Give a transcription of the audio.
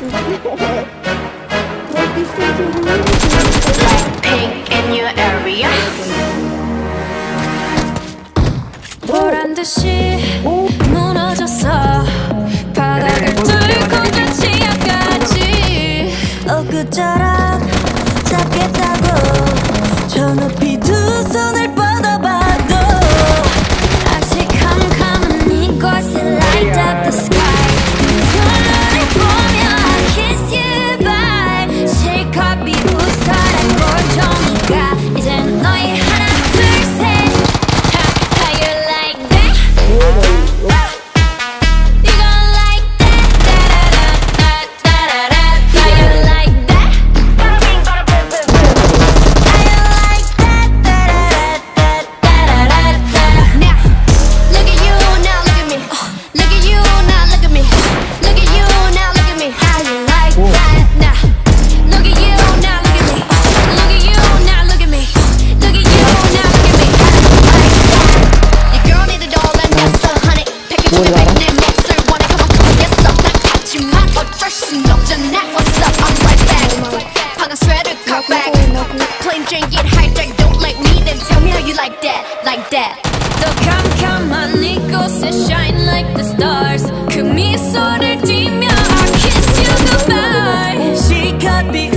Pink in your area. 보란 듯이 무너졌어. 바닥을 뚫고 가치야까지 엊그처럼 잡겠다고 저 높이 두 손을 뻗. 신경전 내 What's up I'm right back. 방아 sweater cut back. Plain drink get hijack Don't like me then tell me how you like that Like that. 너 캄캄한 이곳에 shine like the stars. 그 미소를 띠며 I kiss you goodbye. She could be